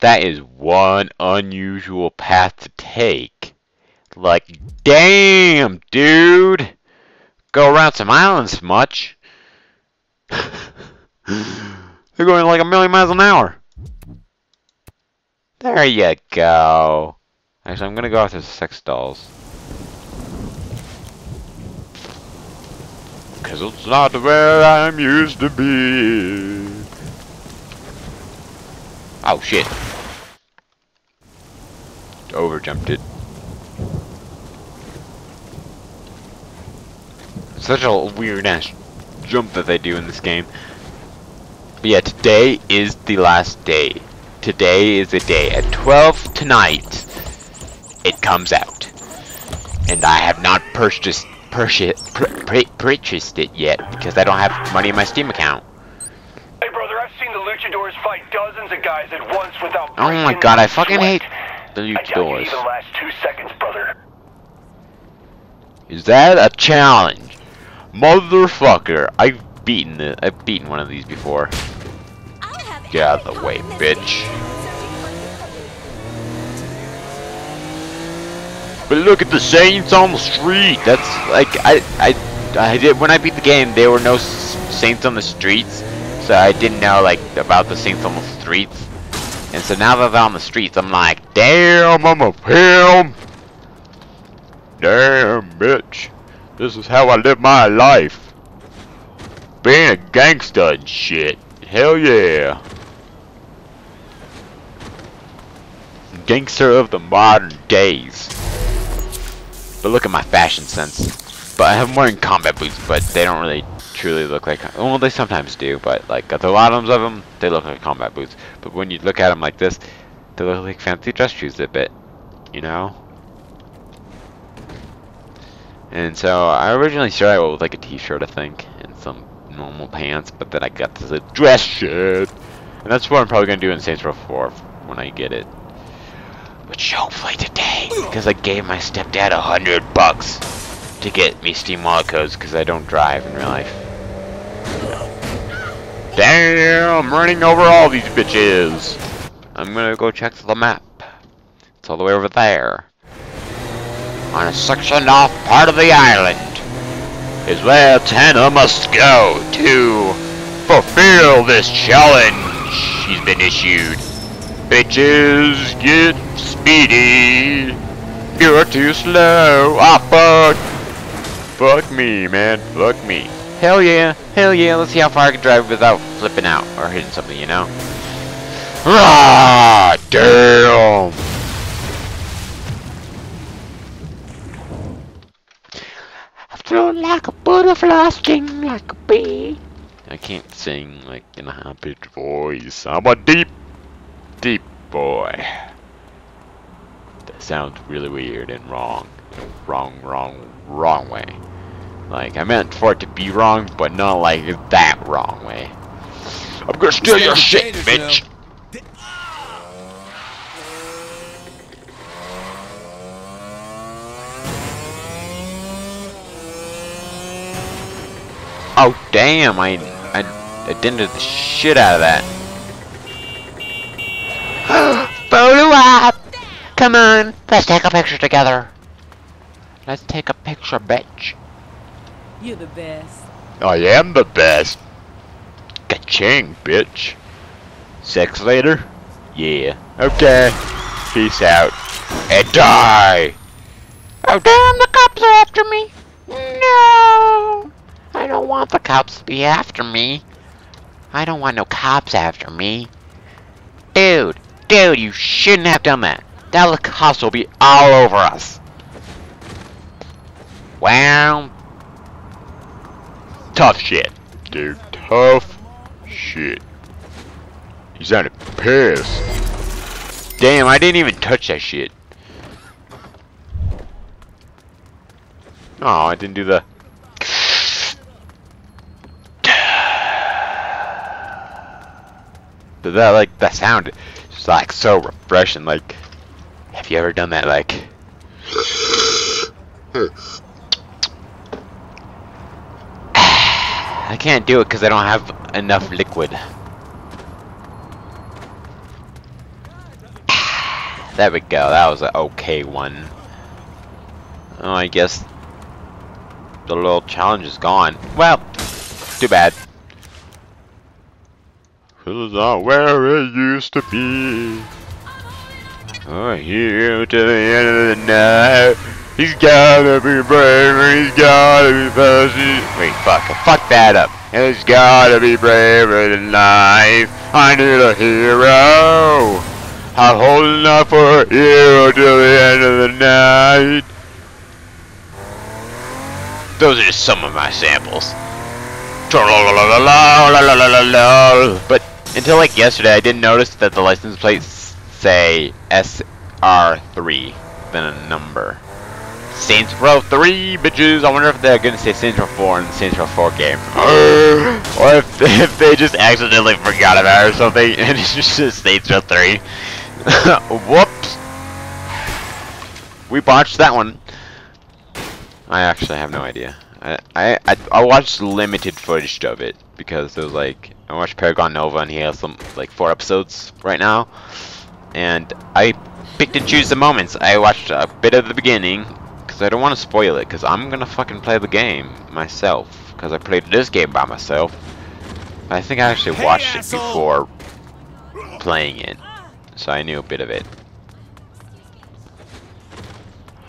That is one unusual path to take. Like, damn, dude! Go around some islands much. They're going like a million miles an hour. There you go. Actually, I'm gonna go after the sex dolls. Cause it's not where I'm used to be. Oh shit. Overjumped it. Such a weird ass jump that they do in this game. But yeah, today is the last day. Today is the day. At 12 tonight, it comes out. And I have not purchased purchased purchased it yet because I don't have money in my Steam account. Hey brother, I've seen the luchadors fight dozens of guys at once without Oh my god, I fucking sweat. hate the I luchadors. even last two seconds, brother. Is that a challenge? Motherfucker, I've beaten the I've beaten one of these before. Get out of the way, bitch. But look at the saints on the street. That's like I I I did when I beat the game. There were no saints on the streets, so I didn't know like about the saints on the streets. And so now that I'm on the streets, I'm like, damn, I'm a pimp. Damn, bitch. This is how I live my life. Being a gangster and shit. Hell yeah. Gangster of the modern days. But look at my fashion sense. But I have wearing combat boots, but they don't really truly look like. Well, they sometimes do, but like at the bottoms of them, they look like combat boots. But when you look at them like this, they look like fancy dress shoes a bit. You know? And so I originally started with like a t-shirt, I think, and some normal pants, but then I got this dress shirt. And that's what I'm probably going to do in Saints Row 4 when I get it. Which hopefully today, because I gave my stepdad a hundred bucks to get me Steam Wallet codes because I don't drive in real life. Damn, I'm running over all these bitches. I'm gonna go check the map. It's all the way over there. On a sectioned off part of the island is where Tana must go to fulfill this challenge she's been issued. Bitches, get speedy. You're too slow. Ah, fuck. Fuck me, man. Fuck me. Hell yeah. Hell yeah. Let's see how far I can drive without flipping out or hitting something, you know? Ah, damn. I'm feeling like a butterfly, sting like a bee. I can't sing like in a high pitched voice. I'm a deep, deep boy. That sounds really weird and wrong. Wrong, wrong, wrong way. Like, I meant for it to be wrong, but not like that wrong way. I'm gonna steal your shit, bitch! Oh damn, I I, I dented the shit out of that. Photo up! Come on, let's take a picture together. Let's take a picture, bitch. You're the best. I am the best. Ka-ching, bitch. Sex later? Yeah. Okay. Peace out. And die! Oh damn, the cops are after me! No! I don't want the cops to be after me. I don't want no cops after me. Dude, dude, you shouldn't have done that. That the cops will be all over us. Well, tough shit, dude. Tough shit. He sounded pissed. Damn, I didn't even touch that shit. Oh, I didn't do the. But that like that sound is like so refreshing. Like, have you ever done that? Like, can't do it because I don't have enough liquid. There we go. That was an okay one. Oh, I guess the little challenge is gone. Well, too bad. This is not where it used to be. Oh, here to the end of the night. He's gotta be brave, he's gotta be fast. Wait, fuck, I fucked that up. He's gotta be braver than life. I need a hero. I'm holding out for a hero till the end of the night. Those are just some of my samples. But until like yesterday, I didn't notice that the license plates say SR3 than a number. Saints Row 3, bitches. I wonder if they're gonna say Saints Row 4 in the Saints Row 4 game. or if, if they just accidentally forgot about it or something and it's just Saints Row 3. Whoops. We botched that one. I actually have no idea. I, I, I, watched limited footage of it because it was like, I watched Paragon Nova and he has some, like, four episodes right now. And I picked and choose the moments. I watched a bit of the beginning because I don't want to spoil it because I'm going to fucking play the game myself because I played this game by myself. I think I actually watched it before playing it. So I knew a bit of it.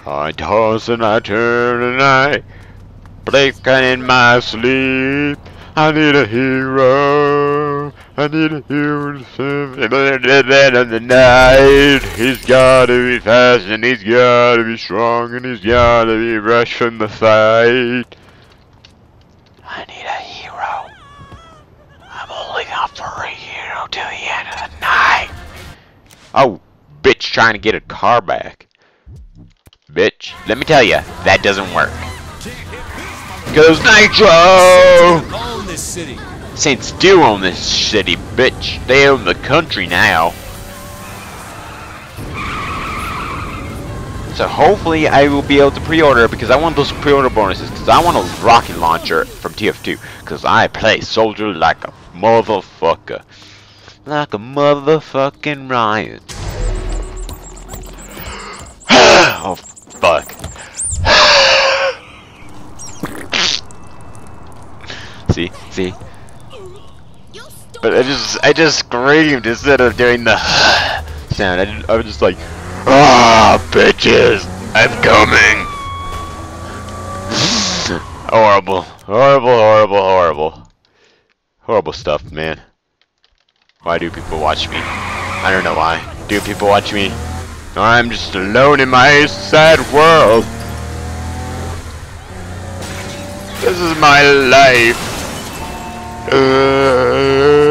I toss and I turn and I blinking in my sleep. I need a hero. I need a hero to save me. But at the end of the night, he's gotta be fast and he's gotta be strong and he's gotta be rushing the fight. I need a hero. I'm holding out for a hero till the end of the night. Oh, bitch trying to get a car back. Bitch, let me tell you, that doesn't work. Cause Nitro! Saints do own this city, bitch. They own the country now. So hopefully I will be able to pre-order because I want those pre-order bonuses because I want a rocket launcher from TF2 because I play soldier like a motherfucker. Like a motherfucking riot. oh fuck. see, see. I just, I just screamed instead of doing the sound. I, I was just like, ah, bitches, I'm coming. horrible, horrible, horrible, horrible, horrible stuff, man. Why do people watch me? I don't know why. Do people watch me? I'm just alone in my sad world. This is my life. Uh,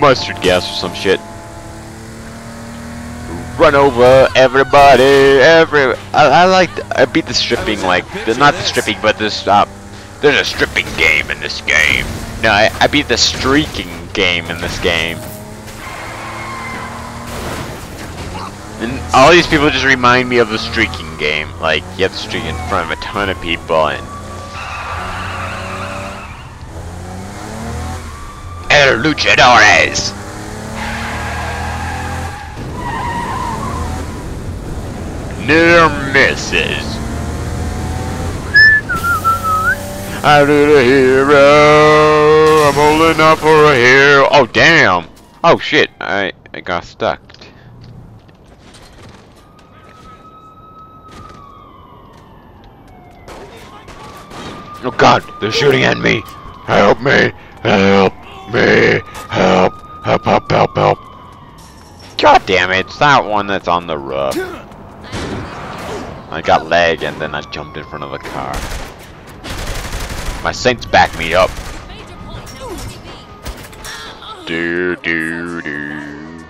mustard gas or some shit. Run over everybody, every. I, I like. I beat the stripping like the, not the stripping, but this. Uh, there's a stripping game in this game. No, I, I beat the streaking game in this game. And all these people just remind me of the streaking game. Like you have to streak in front of a ton of people and. El Luchadores! Near misses. I need a hero. I'm holding up for a hero. Oh damn! Oh shit! I I got stuck. Oh god! They're shooting at me! Help me! Help me! Help! Help! Help! Help! Help! God damn it! It's that one that's on the roof. I got leg and then I jumped in front of a car. My saints back me up. Do do do.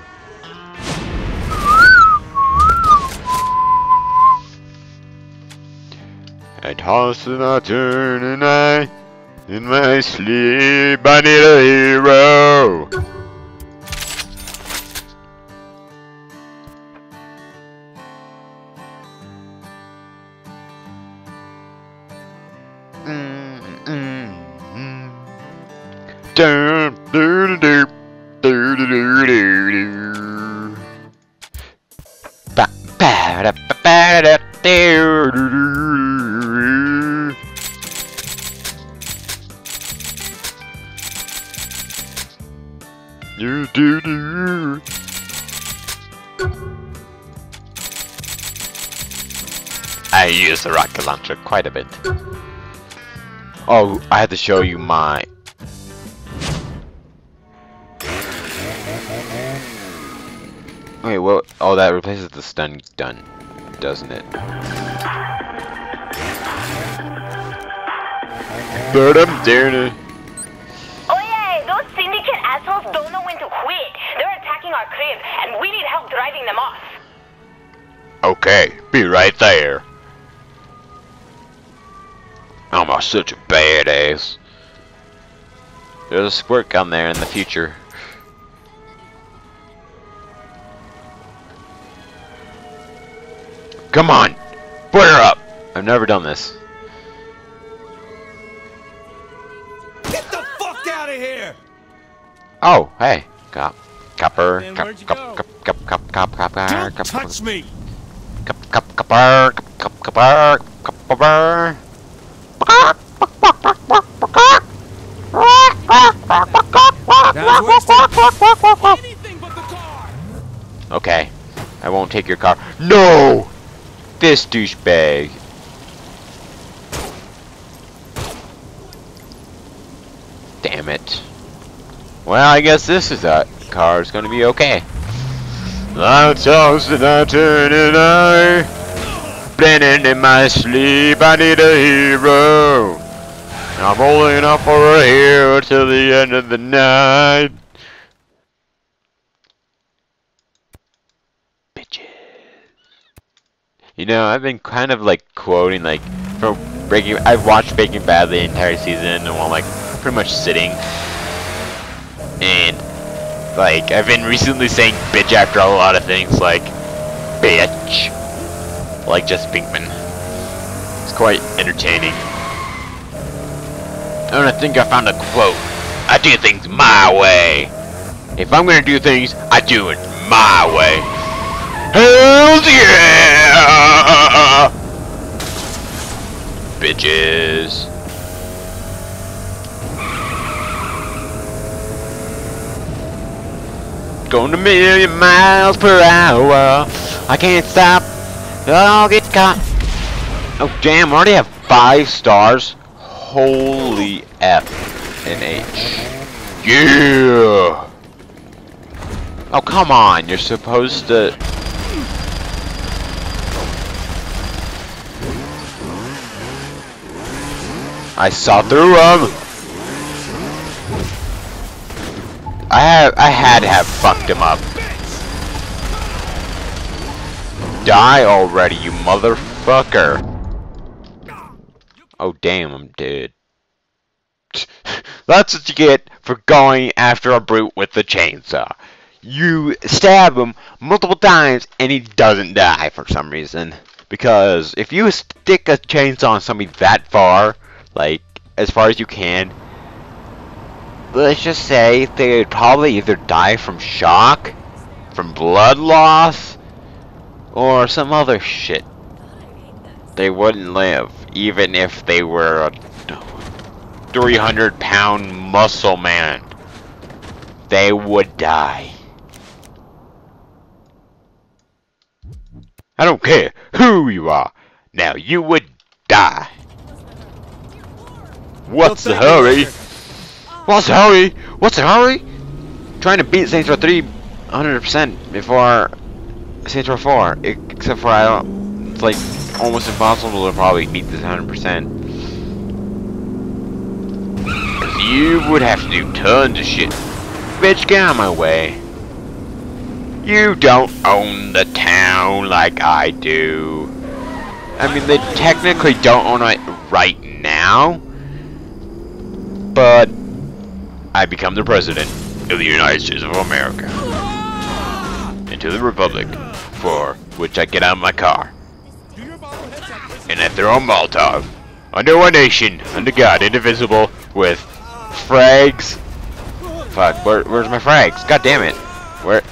I toss and I turn and I, in my sleep, I need a hero. Mm, mm. I use the rocket launcher quite a bit. Oh, I had to show you my... Wait, what? Oh, that replaces the stun gun, doesn't it? But I'm doing it. Oh yeah, those syndicate assholes don't know when to quit. They're attacking our crib, and we need help driving them off. Okay, be right there. Oh, I'm a, such a badass. There's a squirt gun there in the future. Come on! Put her up! I've never done this. Get the fuck out of here! Oh, hey. Cop. Copper. Man, Cop, where'd you cop, go? cop, cop, cop, cop, cop, Don't cop, touch me! Cup, cup, cupper, cup, cup, cupper, cupper. Anything but the car! Okay, I won't take your car. No! This douchebag. Damn it. Well, I guess this is uh, a car is gonna be okay. I toss and I turn and I blending in my sleep. I need a hero. I'm rolling up for a hero till the end of the night. Bitches. You know, I've been kind of like quoting like from Breaking. I've watched Breaking Bad the entire season and while like pretty much sitting, and like I've been recently saying bitch after a lot of things like bitch, like Jess Pinkman. It's quite entertaining. And I think I found a quote. I do things my way. If I'm gonna do things, I do it my way. Hells yeah! Bitches. Going a million miles per hour. I can't stop. I'll get caught. Oh, damn, I already have five stars. Holy F and H. Yeah! Oh, come on. You're supposed to... I saw through him. I have, I had to have fucked him up. Die already, you motherfucker. Oh damn, I'm dead. That's what you get for going after a brute with the chainsaw. You stab him multiple times and he doesn't die for some reason. Because if you stick a chainsaw on somebody that far, like as far as you can, let's just say they would probably either die from shock, from blood loss, or some other shit. They wouldn't live, even if they were a 300 pound muscle man. They would die. I don't care who you are. Now you would die. What's the hurry? What's the hurry? What's the hurry? Trying to beat Saints for 3 100% before Row 4. Except for I don't. It's like almost impossible to probably beat this 100%. Cause you would have to do tons of shit. Bitch, get out of my way. You don't own the town like I do. I mean, they technically don't own it right now. But I become the president of the United States of America. To the Republic, for which I get out of my car. And I throw a Molotov. Under one nation, under God, indivisible, with frags. Fuck, where, where's my frags? God damn it. Where?